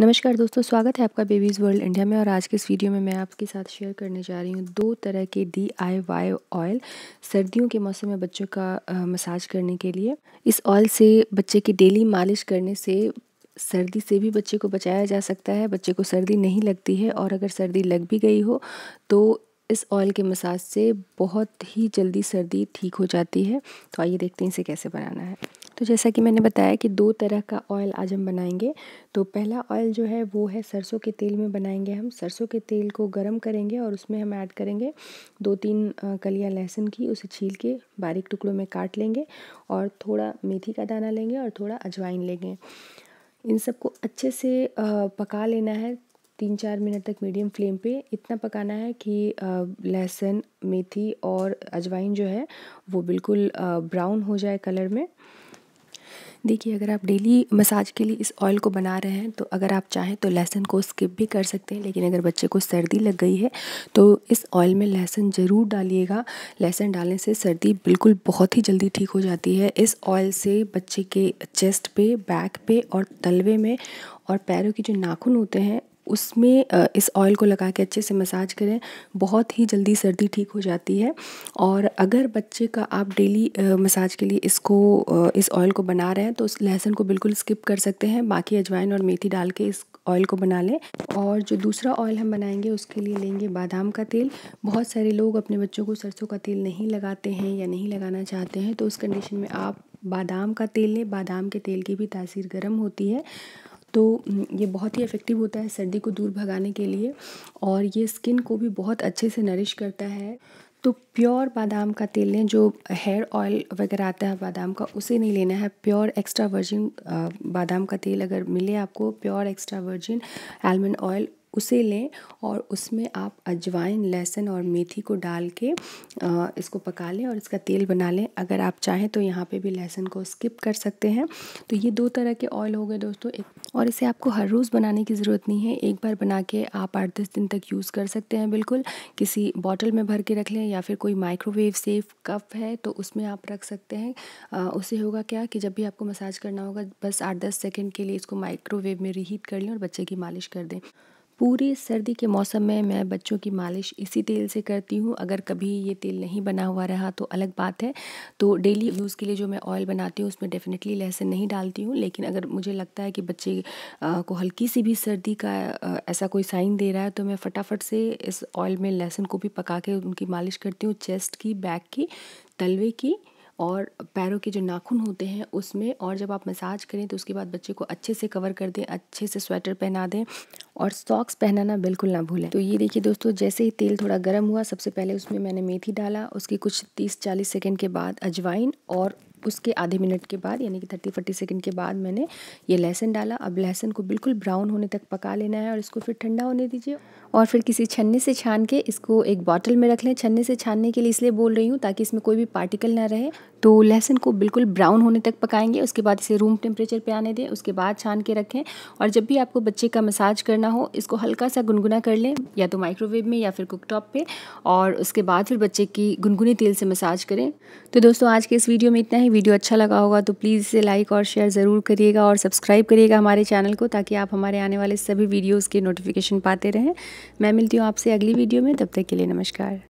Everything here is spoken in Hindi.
नमस्कार दोस्तों, स्वागत है आपका बेबीज़ वर्ल्ड इंडिया में और आज के इस वीडियो में मैं आपके साथ शेयर करने जा रही हूँ दो तरह के डी आई वाई ऑयल सर्दियों के मौसम में बच्चों का मसाज करने के लिए। इस ऑयल से बच्चे की डेली मालिश करने से सर्दी से भी बच्चे को बचाया जा सकता है। बच्चे को सर्दी नहीं लगती है और अगर सर्दी लग भी गई हो तो इस ऑयल के मसाज से बहुत ही जल्दी सर्दी ठीक हो जाती है। तो आइए देखते हैं इसे कैसे बनाना है। तो जैसा कि मैंने बताया कि दो तरह का ऑयल आज हम बनाएँगे। तो पहला ऑयल जो है वो है सरसों के तेल में बनाएँगे हम। सरसों के तेल को गरम करेंगे और उसमें हम ऐड करेंगे दो तीन कलियाँ लहसुन की, उसे छील के बारीक टुकड़ों में काट लेंगे और थोड़ा मेथी का दाना लेंगे और थोड़ा अजवाइन लेंगे। इन सबको अच्छे से पका लेना है। तीन चार मिनट तक मीडियम फ्लेम पे इतना पकाना है कि लहसुन, मेथी और अजवाइन जो है वो बिल्कुल ब्राउन हो जाए कलर में। देखिए, अगर आप डेली मसाज के लिए इस ऑयल को बना रहे हैं तो अगर आप चाहें तो लहसुन को स्किप भी कर सकते हैं, लेकिन अगर बच्चे को सर्दी लग गई है तो इस ऑयल में लहसुन ज़रूर डालिएगा। लहसुन डालने से सर्दी बिल्कुल बहुत ही जल्दी ठीक हो जाती है। इस ऑयल से बच्चे के चेस्ट पे बैक पे और तलवे में और पैरों की जो नाखून होते हैं उसमें इस ऑयल को लगा के अच्छे से मसाज करें। बहुत ही जल्दी सर्दी ठीक हो जाती है और अगर बच्चे का आप डेली मसाज के लिए इसको इस ऑयल को बना रहे हैं तो उस लहसुन को बिल्कुल स्किप कर सकते हैं। बाकी अजवाइन और मेथी डाल के इस ऑयल को बना लें। और जो दूसरा ऑयल हम बनाएँगे, उसके लिए लेंगे बादाम का तेल। बहुत सारे लोग अपने बच्चों को सरसों का तेल नहीं लगाते हैं या नहीं लगाना चाहते हैं तो उस कंडीशन में आप बादाम का तेल लें। बादाम के तेल की भी तासीर गर्म होती है। तो ये बहुत ही इफ़ेक्टिव होता है सर्दी को दूर भगाने के लिए और ये स्किन को भी बहुत अच्छे से नरिश करता है। तो प्योर बादाम का तेल लें, जो हेयर ऑयल वगैरह आता है बादाम का, उसे नहीं लेना है। प्योर एक्स्ट्रा वर्जिन बादाम का तेल अगर मिले आपको pure extra virgin almond oil उसे लें और उसमें आप अजवाइन, लहसुन और मेथी को डाल के इसको पका लें और इसका तेल बना लें। अगर आप चाहें तो यहाँ पे भी लहसुन को स्किप कर सकते हैं। तो ये दो तरह के ऑयल हो गए दोस्तों, एक और इसे आपको हर रोज़ बनाने की ज़रूरत नहीं है। एक बार बना के आप आठ दस दिन तक यूज़ कर सकते हैं बिल्कुल। किसी बॉटल में भर के रख लें या फिर कोई माइक्रोवेव सेफ़ कप है तो उसमें आप रख सकते हैं। उससे होगा क्या कि जब भी आपको मसाज करना होगा, बस आठ दस सेकेंड के लिए इसको माइक्रोवेव में रीहीट कर लें और बच्चे की मालिश कर दें। पूरी सर्दी के मौसम में मैं बच्चों की मालिश इसी तेल से करती हूँ। अगर कभी ये तेल नहीं बना हुआ रहा तो अलग बात है। तो डेली यूज़ के लिए जो मैं ऑयल बनाती हूँ उसमें डेफिनेटली लहसुन नहीं डालती हूँ। लेकिन अगर मुझे लगता है कि बच्चे को हल्की सी भी सर्दी का ऐसा कोई साइन दे रहा है तो मैं फटाफट से इस ऑयल में लहसुन को भी पका के उनकी मालिश करती हूँ। चेस्ट की बैक की, तलवे की और पैरों के जो नाखून होते हैं उसमें और जब आप मसाज करें तो उसके बाद बच्चे को अच्छे से कवर कर दें, अच्छे से स्वेटर पहना दें। और सॉक्स पहनाना बिल्कुल ना भूलें। तो ये देखिए दोस्तों, जैसे ही तेल थोड़ा गर्म हुआ, सबसे पहले उसमें मैंने मेथी डाला, उसकी कुछ तीस चालीस सेकेंड के बाद अजवाइन और उसके आधे मिनट के बाद, यानी कि थर्टी फोर्टी सेकेंड के बाद मैंने ये लहसुन डाला। अब लहसुन को बिल्कुल ब्राउन होने तक पका लेना है और इसको फिर ठंडा होने दीजिए। और फिर किसी छन्ने से छान के इसको एक बॉटल में रख लें। छन्ने से छानने के लिए इसलिए बोल रही हूँ ताकि इसमें कोई भी पार्टिकल ना रहे। तो लहसुन को बिल्कुल ब्राउन होने तक पकाएँगे। उसके बाद इसे रूम टेम्परेचर पर आने दें। उसके बाद छान के रखें। और जब भी आपको बच्चे का मसाज करना हो, इसको हल्का सा गुनगुना कर लें, या तो माइक्रोवेव में या फिर कुकटॉप पर और उसके बाद फिर बच्चे की गुनगुने तेल से मसाज करें। तो दोस्तों, आज के इस वीडियो में इतना ही वीडियो अच्छा लगा होगा तो प्लीज़ इसे लाइक और शेयर ज़रूर करिएगा और सब्सक्राइब करिएगा हमारे चैनल को ताकि आप हमारे आने वाले सभी वीडियोज़ के नोटिफिकेशन पाते रहें। मैं मिलती हूँ आपसे अगली वीडियो में, तब तक के लिए नमस्कार।